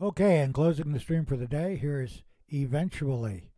Okay, and closing the stream for the day, here's Eventually.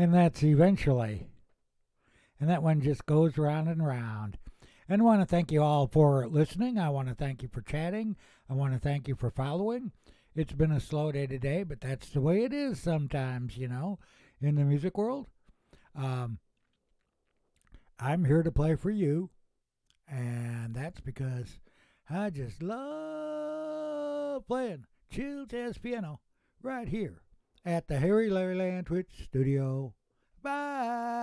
And that's eventually. And that one just goes round and round. And I want to thank you all for listening. I want to thank you for chatting. I want to thank you for following. It's been a slow day today, but that's the way it is sometimes, you know, in the music world. Um, I'm here to play for you, and that's because I just love playing chill jazz piano right here at the Hairy Larry Land Twitch studio. Bye.